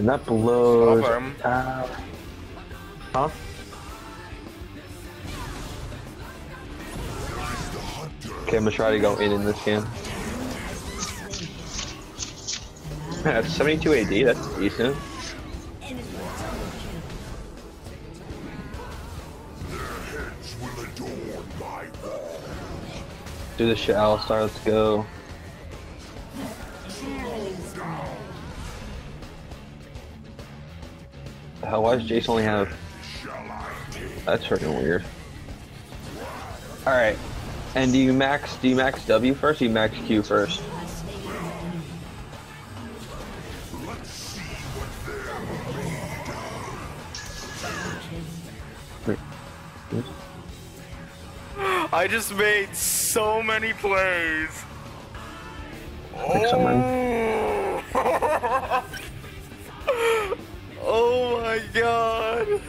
And that blows. Uh, huh? Okay, I'm gonna try to go in in this game. Yeah, That's 72 AD, that's decent. Do this shit, Alistar, let's go. Hell, why does Jace only have... That's freaking weird. Alright. And do you max, do you max W first, or do you max Q first? I just made so many plays. Think my god.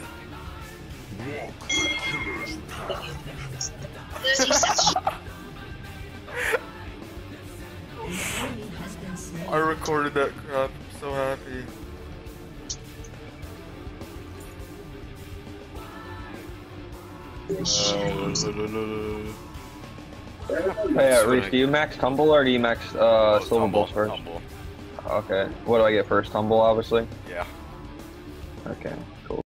I recorded that crap. I'm so happy. Hey, uh, Reese, do you max tumble or do you max uh, silver Tumble, bulls first? tumble. Okay. What do I get first? Tumble, obviously. Yeah. Okay, cool.